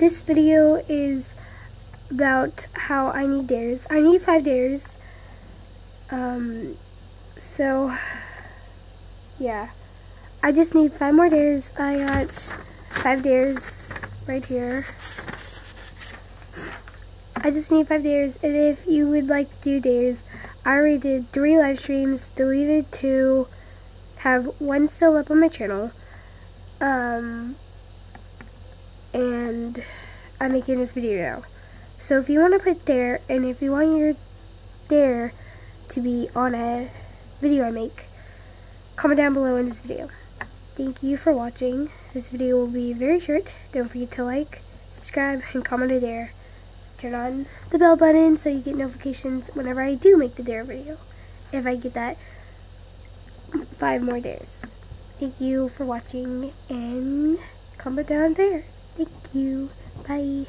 this video is about how I need dares. I need five dares. Um, so, yeah. I just need five more dares. I got five dares right here. I just need five dares, and if you would like to do dares, I already did three live streams, deleted two, have one still up on my channel, um, and I'm making this video now. So if you want to put dare, and if you want your dare to be on a video I make, comment down below in this video. Thank you for watching. This video will be very short. Don't forget to like, subscribe, and comment a dare turn on the bell button so you get notifications whenever I do make the dare video. If I get that five more dares. Thank you for watching and comment down there. Thank you. Bye.